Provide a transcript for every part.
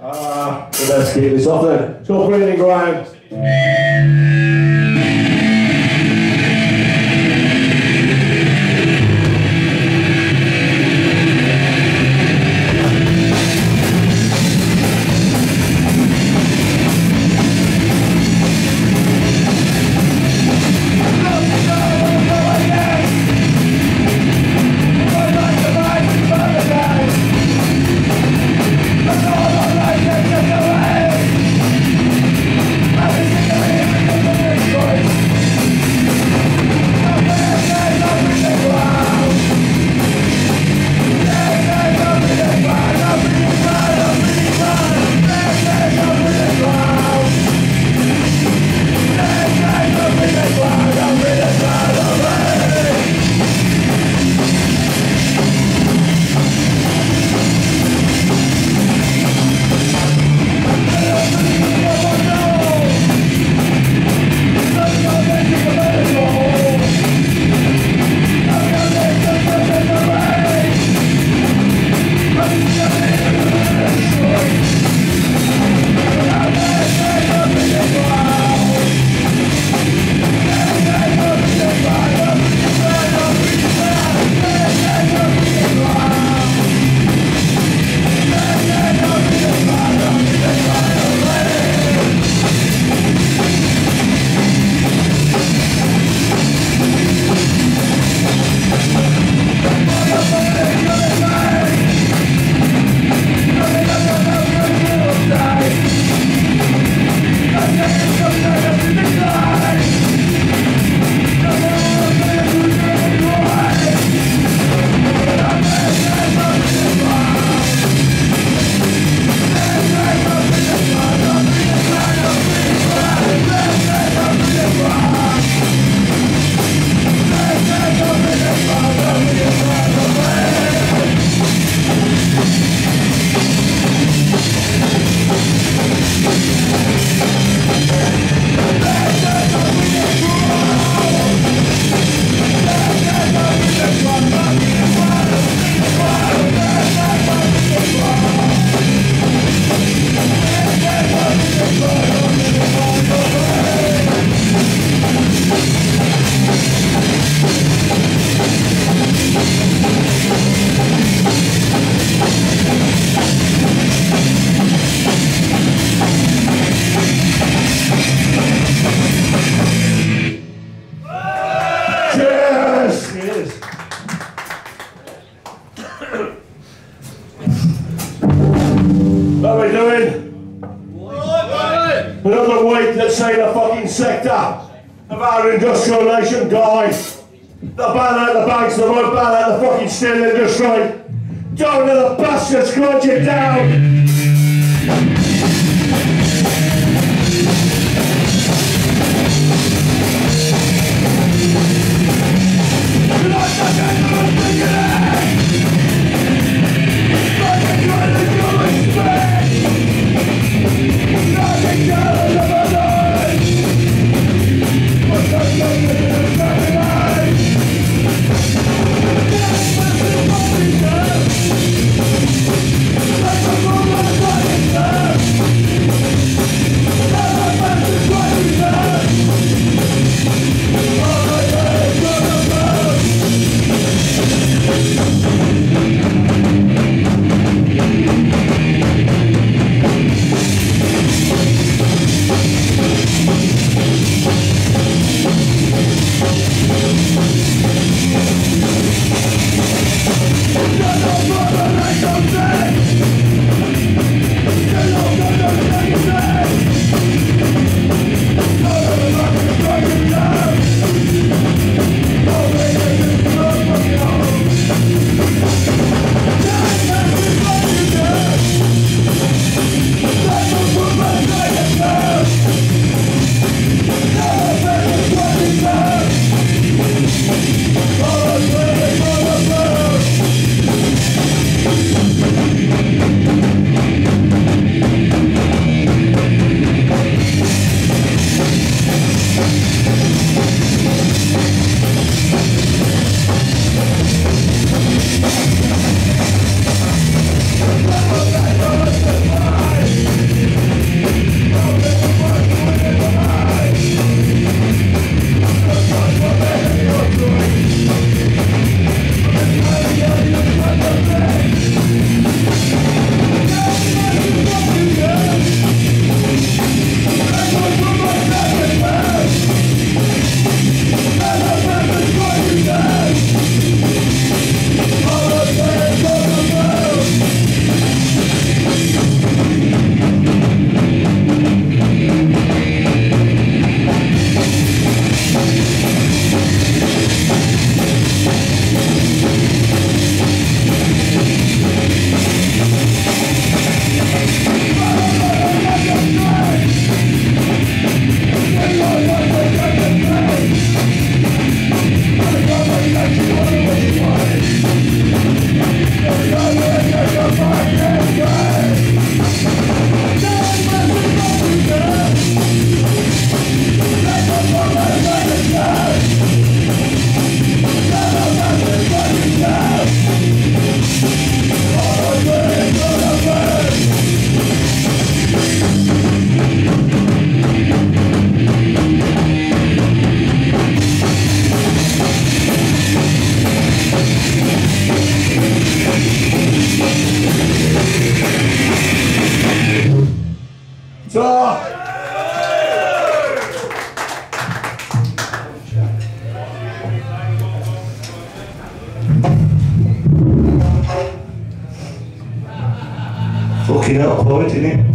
Ah, well, let's keep this off then. Top breathing ground. A fucking sector of our industrial nation die. The ban out the banks, the right ban out the fucking steel industry. Don't let the bastards crunch it down. Let's go! Ta! Fucking hell, poet, innit?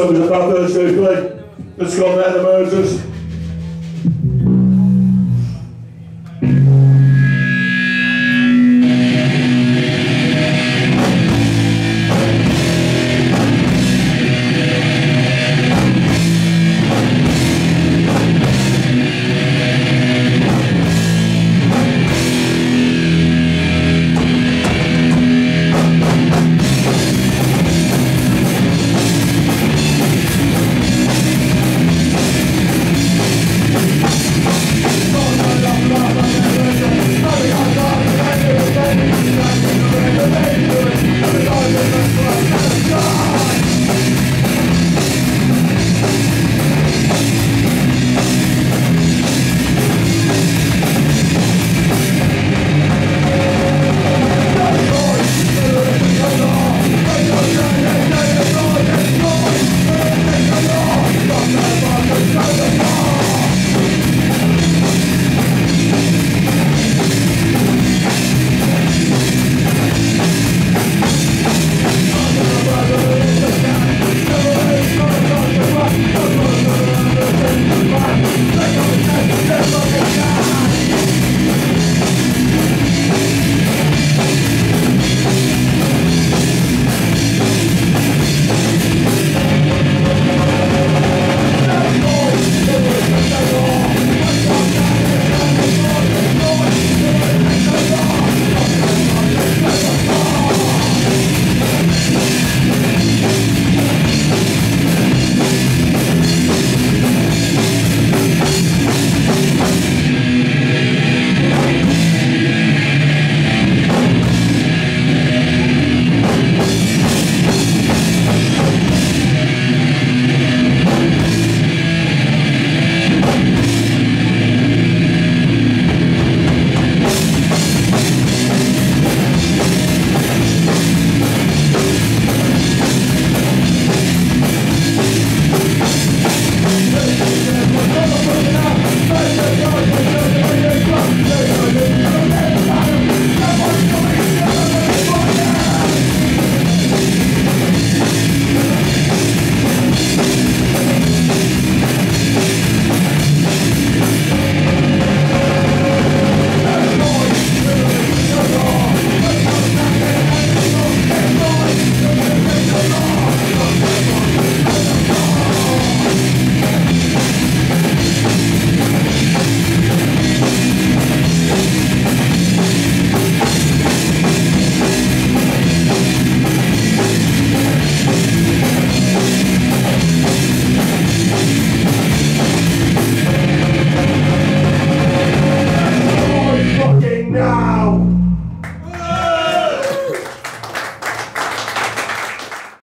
Those two, Let's go, man, the Moses.